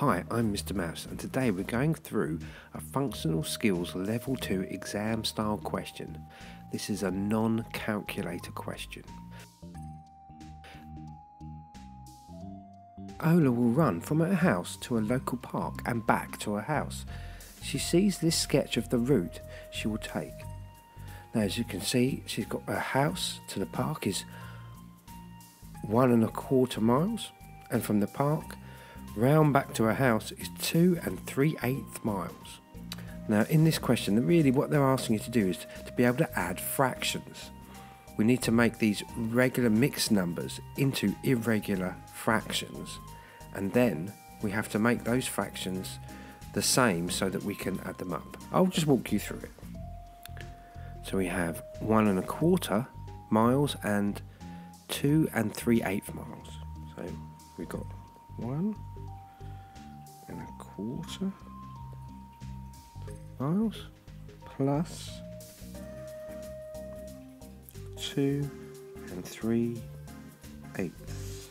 Hi, I'm Mr. Maths, and today we're going through a Functional Skills Level 2 exam style question. This is a non calculator question. Ola will run from her house to a local park and back to her house. She sees this sketch of the route she will take. Now, as you can see, she's got her house to the park is one and a quarter miles, and from the park round back to her house is two and three eighth miles. Now, in this question, really what they're asking you to do is to be able to add fractions. We need to make these regular mixed numbers into irregular fractions, and then we have to make those fractions the same so that we can add them up. I'll just walk you through it. So we have one and a quarter miles and two and three eighth miles. So we've got one and a quarter miles plus two and three eighths.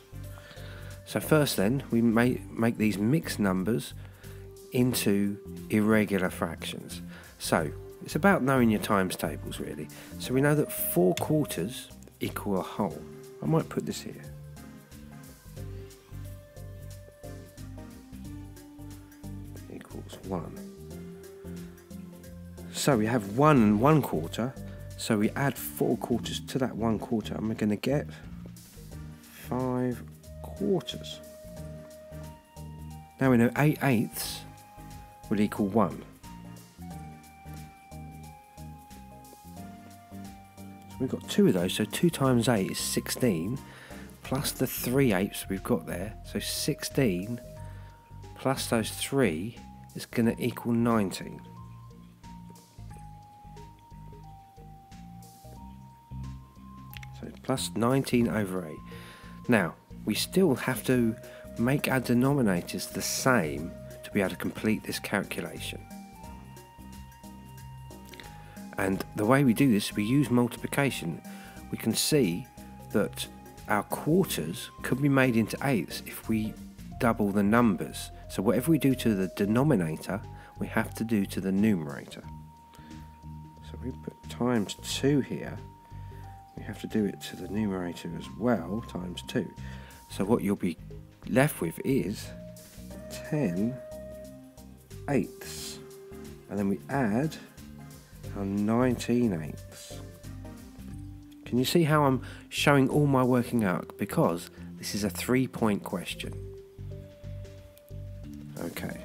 So first then we may make these mixed numbers into irregular fractions. So it's about knowing your times tables really. So we know that four quarters equal a whole. I might put this here. Equals 1. So we have 1 and 1 quarter. So we add 4 quarters to that 1 quarter and we're going to get 5 quarters. Now we know 8 eighths will equal 1. we've got two of those, so 2 times 8 is 16, plus the 3 eighths we've got there, so 16 plus those 3 is going to equal 19. So plus 19 over 8. Now, we still have to make our denominators the same to be able to complete this calculation. And the way we do this, we use multiplication. We can see that our quarters could be made into eighths if we double the numbers. So whatever we do to the denominator, we have to do to the numerator. So we put times 2 here. We have to do it to the numerator as well, times 2. So what you'll be left with is 10 eighths. And then we add and 19 eighths. Can you see how I'm showing all my working out? Because this is a three point question. Okay,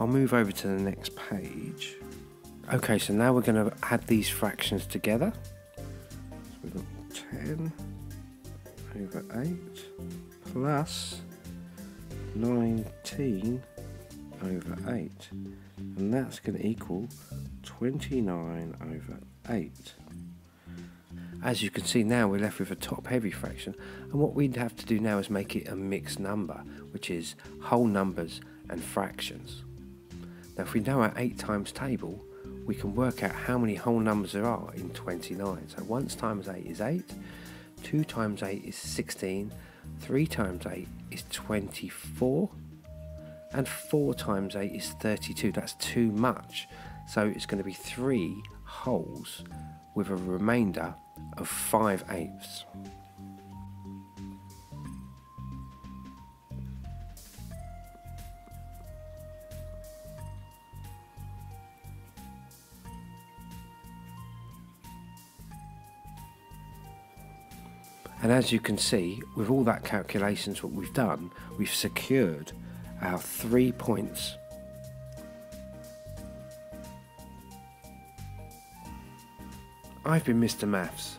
I'll move over to the next page. Okay, so now we're going to add these fractions together. So we've got 10 over 8 plus 19 over 8 and that's going to equal 29 over 8. As you can see now we're left with a top heavy fraction and what we'd have to do now is make it a mixed number which is whole numbers and fractions. Now if we know our 8 times table we can work out how many whole numbers there are in 29. So 1 times 8 is 8, 2 times 8 is 16, 3 times 8 is 24 and 4 times 8 is 32. That's too much. So it's going to be 3 wholes with a remainder of 5 eighths. And as you can see, with all that calculations what we've done, we've secured our three points. I've been Mr. Maths.